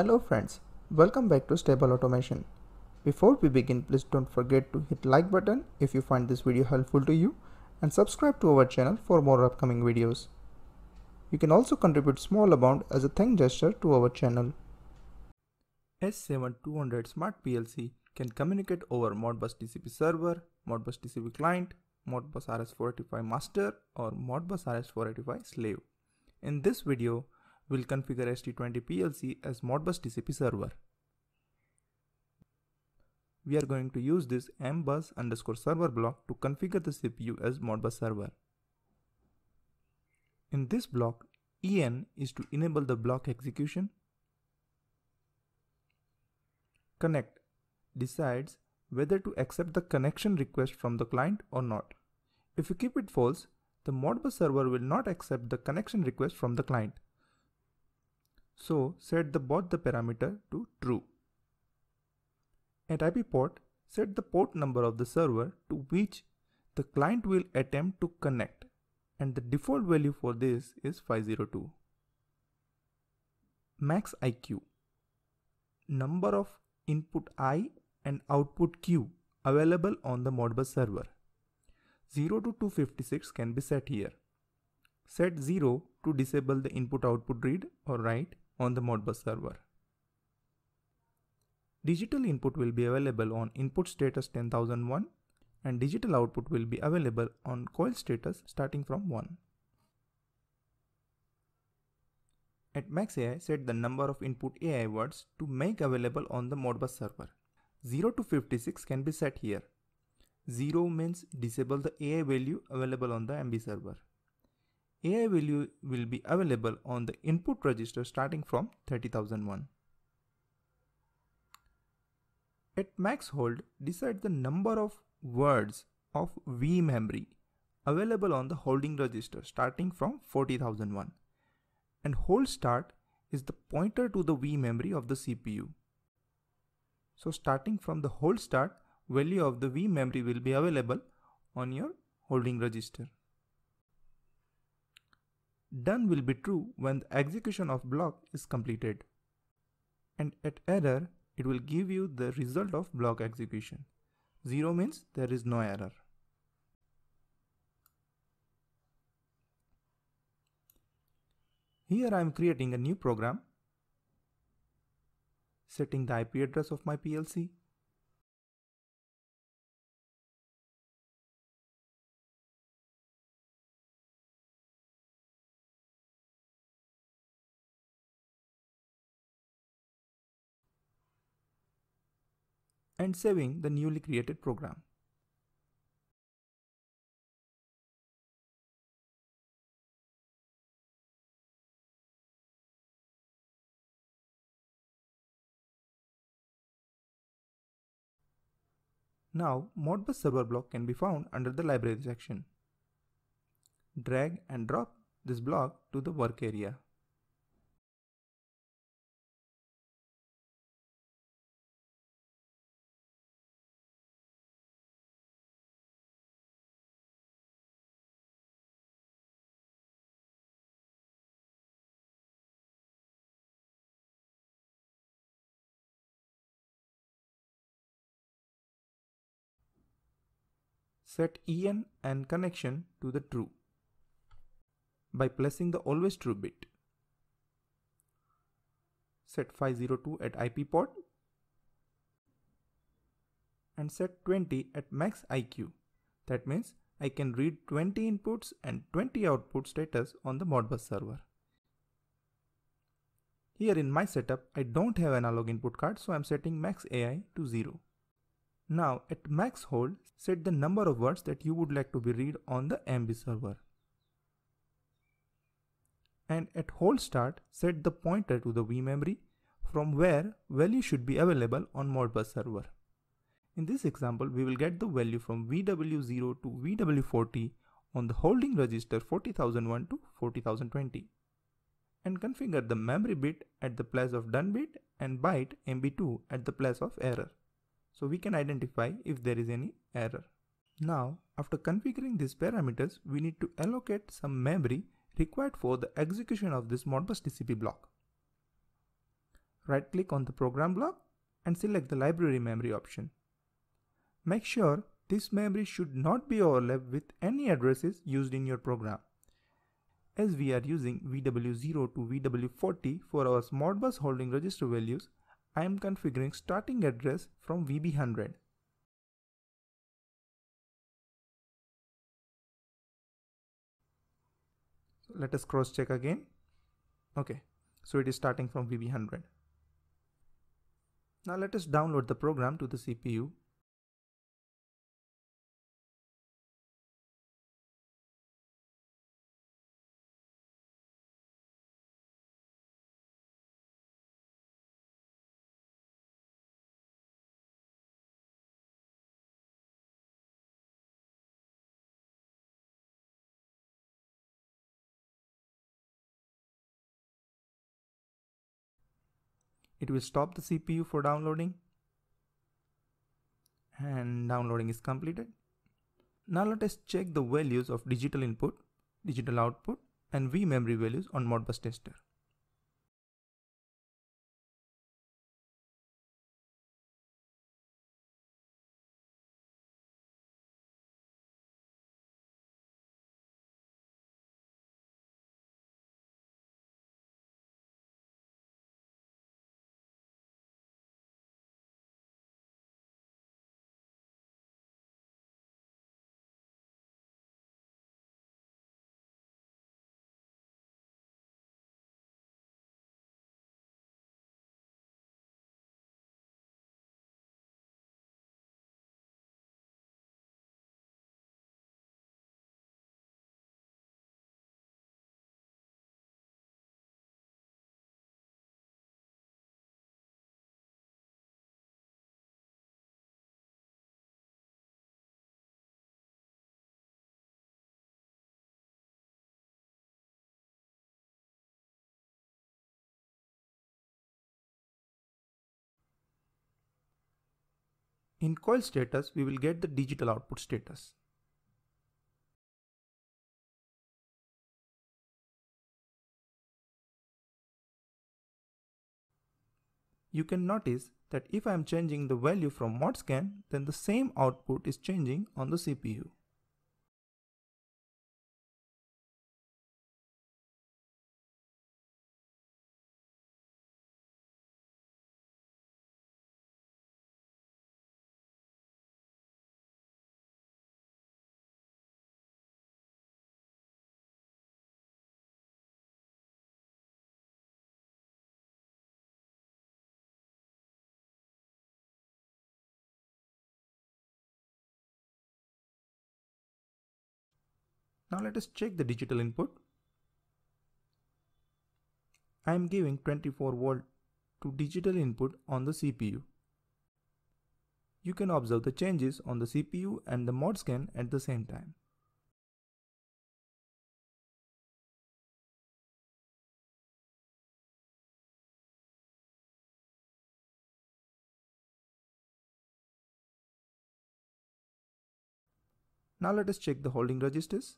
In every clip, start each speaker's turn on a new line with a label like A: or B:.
A: Hello friends, welcome back to Stable Automation. Before we begin, please don't forget to hit like button if you find this video helpful to you and subscribe to our channel for more upcoming videos. You can also contribute small amount as a thank gesture to our channel. S7200 Smart PLC can communicate over Modbus TCP server, Modbus TCP client, Modbus RS485 master or Modbus RS485 slave. In this video, we'll configure ST20 PLC as Modbus TCP server. We are going to use this mbus underscore server block to configure the CPU as Modbus server. In this block, en is to enable the block execution. Connect decides whether to accept the connection request from the client or not. If you keep it false, the Modbus server will not accept the connection request from the client. So set the both the parameter to true. At IP port, set the port number of the server to which the client will attempt to connect and the default value for this is 502. Max IQ Number of input I and output Q available on the Modbus server. 0 to 256 can be set here. Set 0 to disable the input output read or write on the Modbus server. Digital input will be available on input status 10001 and digital output will be available on coil status starting from 1. At max AI, set the number of input AI words to make available on the Modbus server. 0 to 56 can be set here. 0 means disable the AI value available on the MB server. AI value will be available on the input register starting from 30001. At max hold, decide the number of words of V memory available on the holding register starting from 40001 and hold start is the pointer to the V memory of the CPU. So starting from the hold start, value of the V memory will be available on your holding register. Done will be true when the execution of block is completed. And at error, it will give you the result of block execution. 0 means there is no error. Here I am creating a new program, setting the IP address of my PLC, and saving the newly created program. Now, Modbus server block can be found under the library section. Drag and drop this block to the work area. Set en and connection to the true by placing the always true bit. Set 502 at IP port and set 20 at max IQ. That means I can read 20 inputs and 20 output status on the Modbus server. Here in my setup, I don't have analog input card, so I'm setting max AI to 0. Now at max hold, set the number of words that you would like to be read on the MB server. And at hold start, set the pointer to the V memory from where value should be available on Modbus server. In this example, we will get the value from VW0 to VW40 on the holding register 40001 to 40020 and configure the memory bit at the place of done bit and byte MB2 at the place of error so we can identify if there is any error. Now, after configuring these parameters, we need to allocate some memory required for the execution of this Modbus TCP block. right click on the program block and select the library memory option. Make sure this memory should not be overlapped with any addresses used in your program. As we are using VW0 to VW40 for our Modbus holding register values, I am configuring starting address from VB100. So let us cross check again. Okay, so it is starting from VB100. Now let us download the program to the CPU it will stop the CPU for downloading and downloading is completed. Now let us check the values of digital input, digital output and vMemory values on Modbus tester. In coil status, we will get the digital output status. You can notice that if I am changing the value from ModScan, then the same output is changing on the CPU. Now let us check the digital input. I am giving 24 volt to digital input on the CPU. You can observe the changes on the CPU and the ModScan at the same time. Now let us check the holding registers.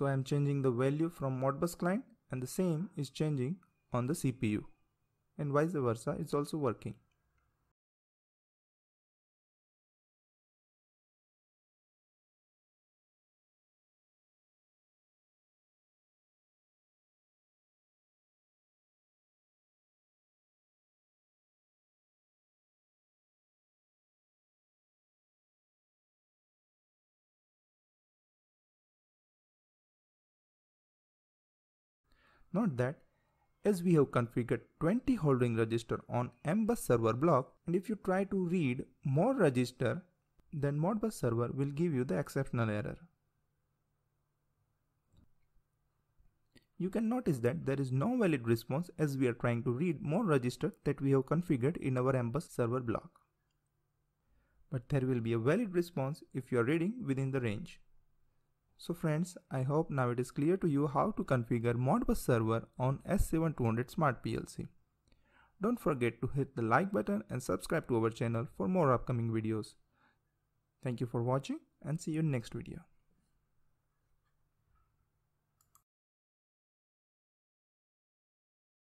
A: So I am changing the value from Modbus client and the same is changing on the CPU and vice versa it's also working. Note that as we have configured 20 holding register on MBus server block and if you try to read more register then Modbus server will give you the exceptional error. You can notice that there is no valid response as we are trying to read more register that we have configured in our MBus server block. But there will be a valid response if you are reading within the range. So friends, I hope now it is clear to you how to configure Modbus server on S7200 Smart PLC. Don't forget to hit the like button and subscribe to our channel for more upcoming videos. Thank you for watching and see you in next video.